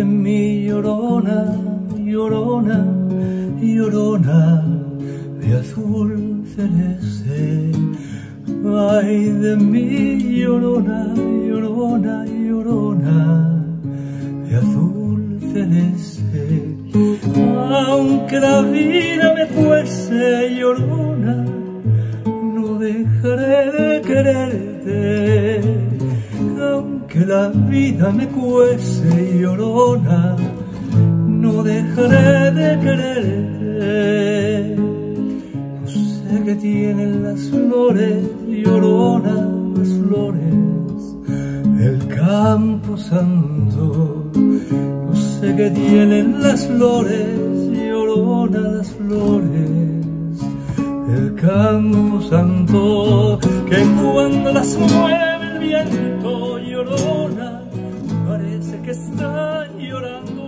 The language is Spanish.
de mi llorona, llorona, llorona de azul celeste. Ay de mi llorona, llorona, llorona de azul celeste. Aunque la vida me fuese llorona, no dejaré de quererte que la vida me cuece llorona, no dejaré de quererte. No sé qué tienen las flores, llorona, las flores del campo santo. No sé qué tienen las flores, llorona, las flores del campo santo, que cuando las mueve el viento llorona, parece que está llorando.